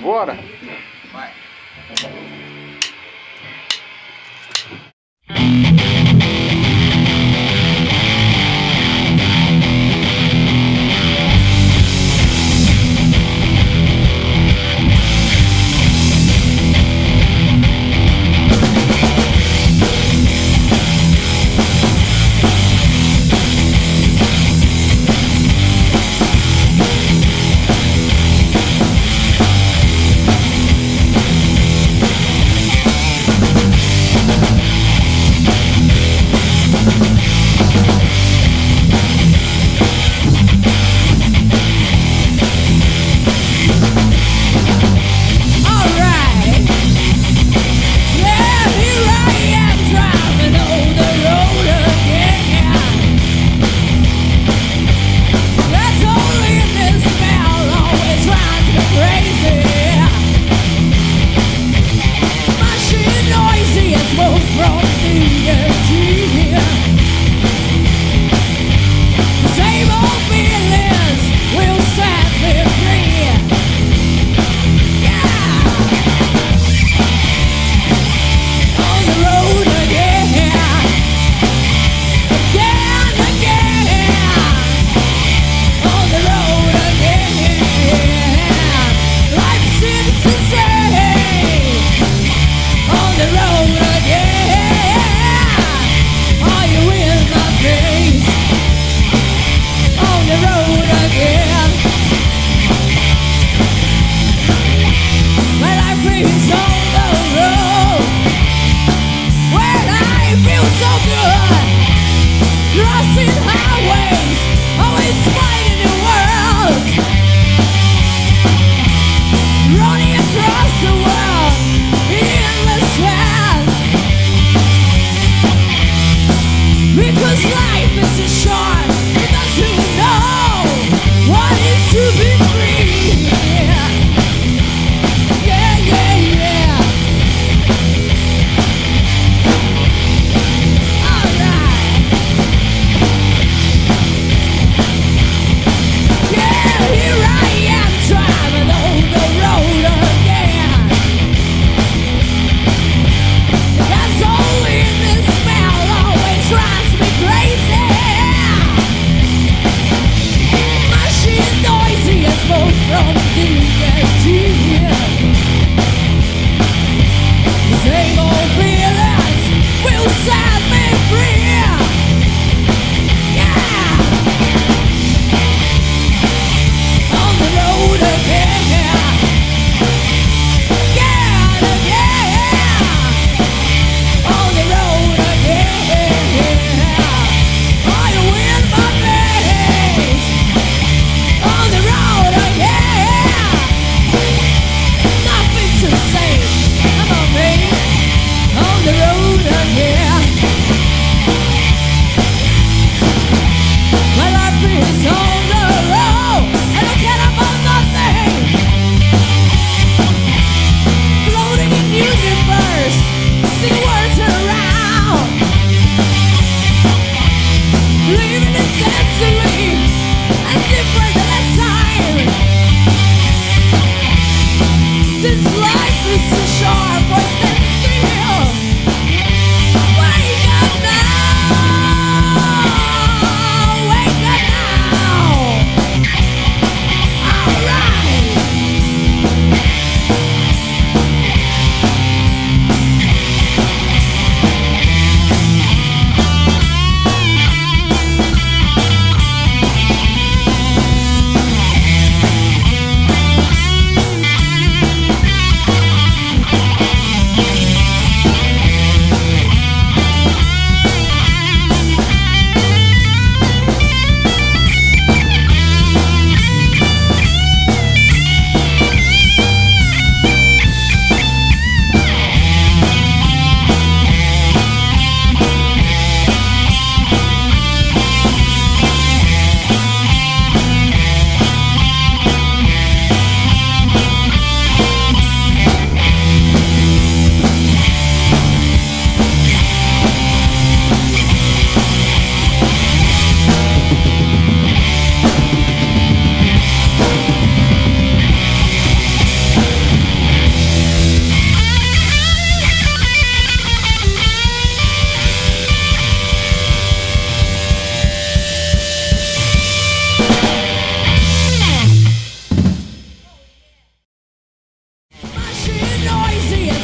Bora? Vai.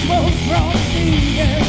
smoke from the air.